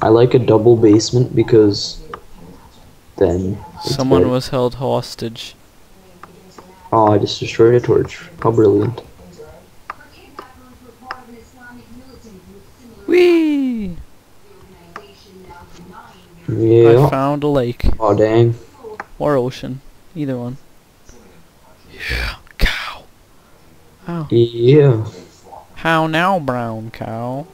I like a double basement because then Someone better. was held hostage. Oh, I just destroyed a torch. How brilliant. Whee! I found a lake. Oh dang. Or ocean. Either one. Yeah, cow. How? Yeah. How now, brown cow?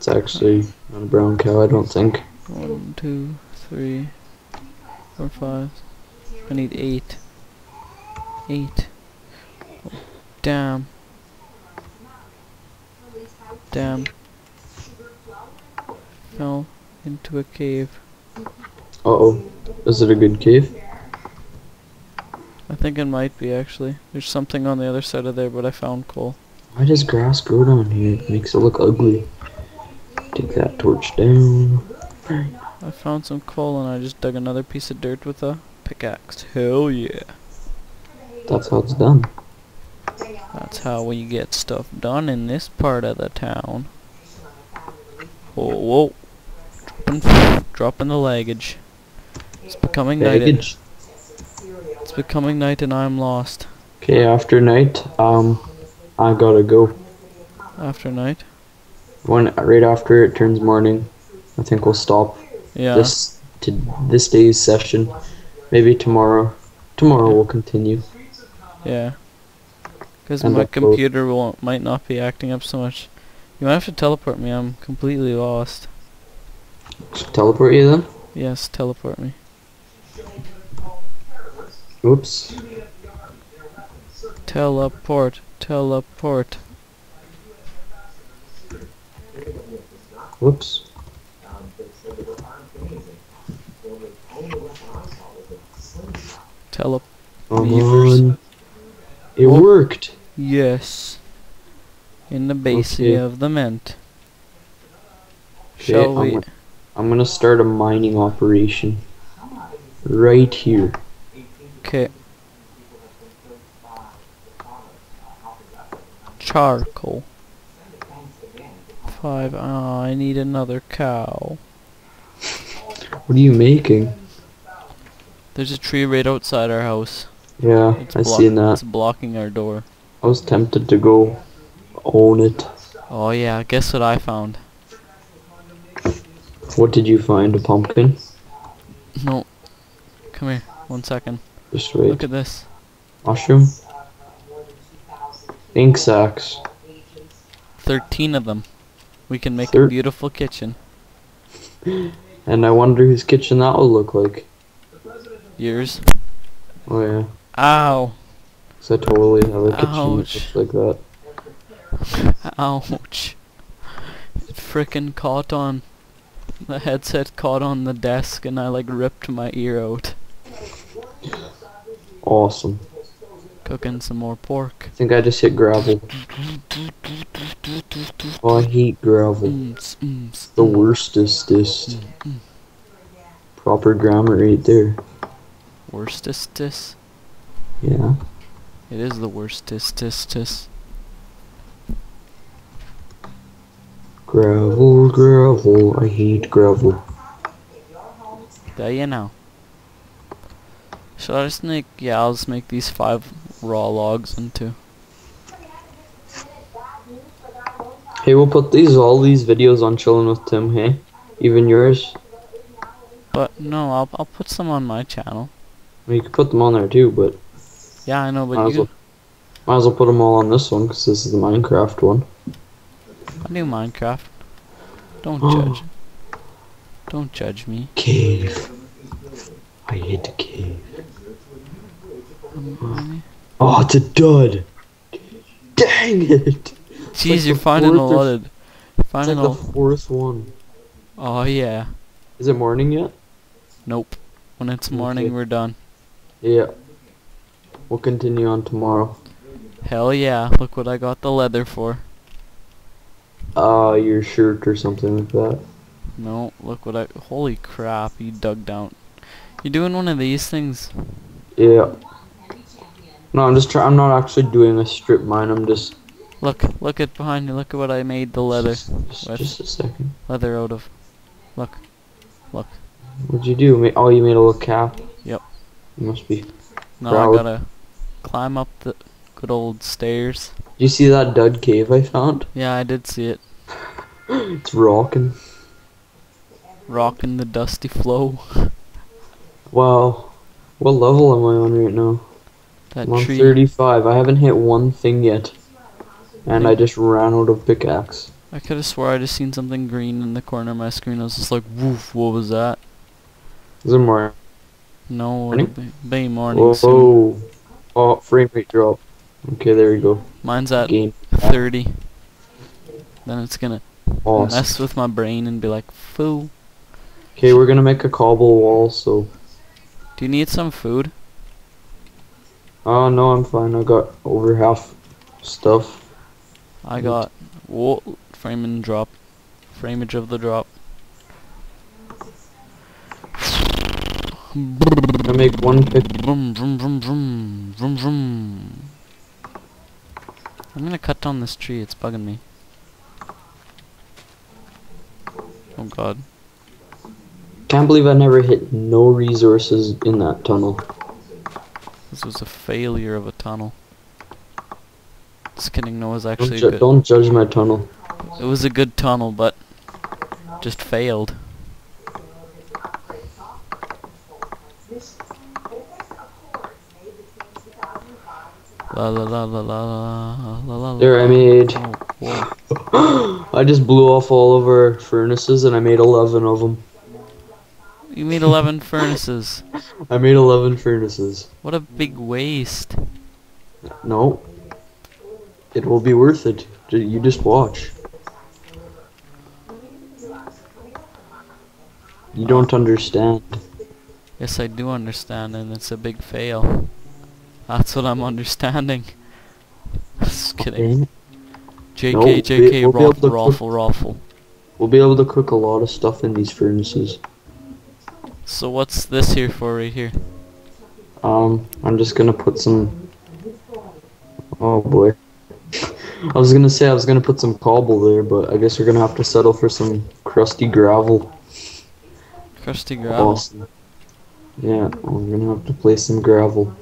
It's actually not a brown cow, I don't think. One, two, three, four, five. I need eight. Eight. Oh, damn. Damn. Fell into a cave. Uh oh. Is it a good cave? I think it might be actually. There's something on the other side of there, but I found coal. Why does grass grow down here? It makes it look ugly. Take that torch down. I found some coal and I just dug another piece of dirt with a pickaxe. Hell yeah. That's how it's done. That's how we get stuff done in this part of the town. Whoa, whoa. Dropping, dropping the luggage. It's becoming night. and- It's becoming night and I'm lost. Okay, after night, um, I gotta go. After night. When right after it turns morning, I think we'll stop Yeah. this to this day's session. Maybe tomorrow. Tomorrow we'll continue. Yeah. Because my computer will might not be acting up so much. You might have to teleport me. I'm completely lost. Teleport you then? Yes, teleport me. Oops. Teleport. Teleport. Whoops. Telep. Come. It Oh. worked. Yes. In the basin Okay. of the mint. Okay, Shall I'm we? gonna- I'm gonna start a mining operation. Right here. Okay. Charcoal. Five. Ah, I need another cow. What are you making? There's a tree right outside our house. Yeah, It's I seen that. It's blocking our door. I was tempted to go own it. Oh yeah, guess what I found? What did you find? A pumpkin? No. Come here. One second. Just wait. Look at this. Mushroom? Ink sacs. Thirteen of them. We can make a beautiful kitchen. And I wonder whose kitchen that will look like. Yours. Oh yeah. Ow. 'Cause I totally have a kitchen that Ouch. looks like that. Ouch. It frickin' caught on. The headset caught on the desk and I like ripped my ear out. Awesome. Cooking some more pork. I think I just hit gravel. Oh, I hate gravel. The worstest. Proper grammar right there. Worstestis. Yeah. It is the worstestis. Gravel, gravel. I hate gravel. There you know. Should I just make, yeah, I'll just make these five raw logs into. Hey, we'll put these all these videos on chilling with Tim. Hey, even yours. But no, I'll, I'll put some on my channel. I mean, you could put them on there too, but Yeah, I know, might but as, you, well, might as well put them all on this one because this is the Minecraft one. I do Minecraft. Don't judge. Don't judge me. Cave. I hate the cave. Um, Oh, it's a dud. Dang it! Jeez, like you're finding a lot of, It's finding like the fourth one. oh yeah. Is it morning yet? Nope. When it's morning, Okay. we're done. Yeah. We'll continue on tomorrow. Hell yeah, look what I got the leather for. Uh, your shirt or something like that. No, look what I, holy crap, you dug down. You're doing one of these things? Yeah. No, I'm just trying. I'm not actually doing a strip mine. I'm just Look, look at behind you. Look at what I made the leather, Just, just, with. just a second. leather out of. Look, look. What'd you do? Oh, you made a little cap? Yep. You must be. No, Proud. I gotta climb up the good old stairs. Do you see that dud cave I found? Yeah, I did see it. It's rocking. Rocking the dusty flow. Wow. What level am I on right now? That I'm on tree. 35. I haven't hit one thing yet. And I just ran out of pickaxe. I could have swore I just seen something green in the corner of my screen. I was just like, woof, what was that? Is there more? No, it'll be, be morning Whoa. soon. Oh, frame rate drop. Okay, there you go. Mine's at Game. 30. Then it's gonna Awesome. mess with my brain and be like, foo. Okay, we're gonna make a cobble wall, so. Do you need some food? Oh, no, I'm fine. I got over half stuff. I got whoa, frame and drop. Frameage of the drop. I make one pick. Vroom, vroom, vroom, vroom, vroom, vroom. I'm gonna cut down this tree, it's bugging me. Oh god. Can't believe I never hit no resources in that tunnel. This was a failure of a tunnel. Just kidding, no, it was Don't, actually ju- good, don't judge my tunnel. it was a good tunnel, but just failed. La la la la la la la la. There, I made. Oh. I just blew off all of our furnaces and I made 11 of them. You made 11 furnaces. I made 11 furnaces. What a big waste. No. It will be worth it. You just watch. You don't understand. Yes, I do understand, and it's a big fail. That's what I'm understanding. Just kidding. JK, No, JK, we'll raffle, cook- raffle, raffle. We'll be able to cook a lot of stuff in these furnaces. So what's this here for right here? Um, I'm just gonna put some. Oh boy. I was gonna say I was gonna put some cobble there, but I guess we're gonna have to settle for some crusty gravel. Crusty gravel. Awesome. Yeah, we're gonna have to place some gravel.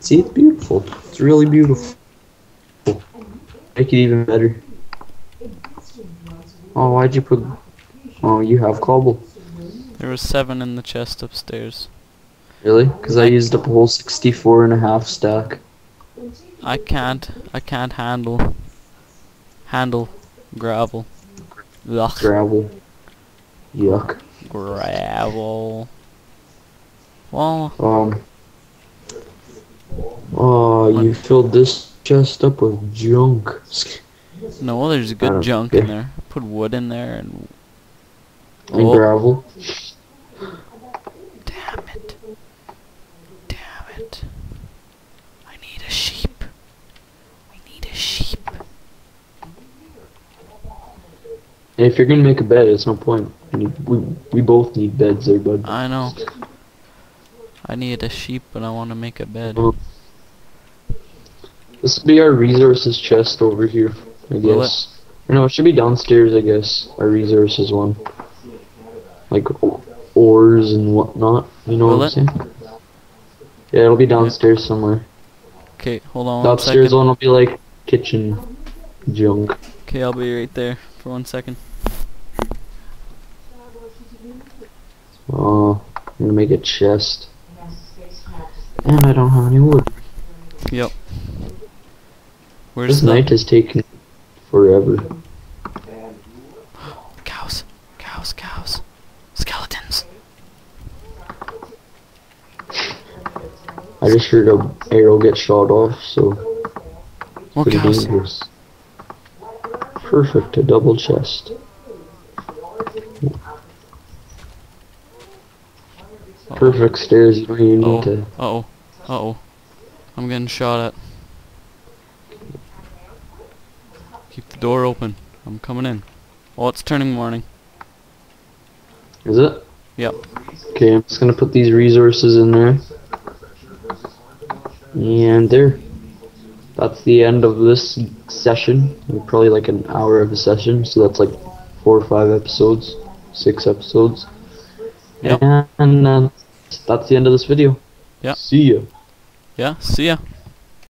See, it's beautiful. It's really beautiful. Make it even better. Oh, why'd you put? Oh, you have cobble. There was seven in the chest upstairs. Really? Because I used up a whole 64 and a half stack. I can't, I can't handle, handle gravel. Ugh, Gravel. Yuck. gravel. Well, Um. Oh, you filled this chest up with junk. no, there's good don't junk in there. I put wood in there and And Oh. gravel. Damn it. Damn it. I need a sheep. I need a sheep. And if you're gonna make a bed, it's no point. We, need, we, we both need beds there, bud. I know. I need a sheep but I want to make a bed. This will be our resources chest over here, I Will it? guess. No, it should be downstairs, I guess. Our resources one. Like ores and whatnot. You know Will what I'm saying? Yeah, it'll be downstairs somewhere. Okay, hold on The upstairs one will be like kitchen junk. Okay, I'll be right there for one second. Oh, I'm gonna make a chest. And I don't have any wood. Yep. Where's This the night is taking forever. cows? Cows, cows. Skeletons. I just heard a arrow get shot off, so More pretty cows. dangerous. Perfect, a double chest. Perfect stairs, you don't even Oh, need to. uh-oh, uh-oh. I'm getting shot at. Keep the door open. I'm coming in. Oh, it's turning morning. Is it? Yep. Okay, I'm just gonna put these resources in there. And there. That's the end of this session, probably like an hour of a session. So that's like four or five episodes, six episodes. Yep. And uh, that's the end of this video. Yep. See ya. Yeah, see ya.